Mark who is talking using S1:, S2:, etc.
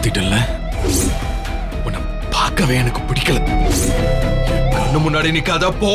S1: ஏமாத்திட்டல உன்னை பார்க்கவே எனக்கு பிடிக்கல. கண்ணு முன்னாடி நிக்காத போ.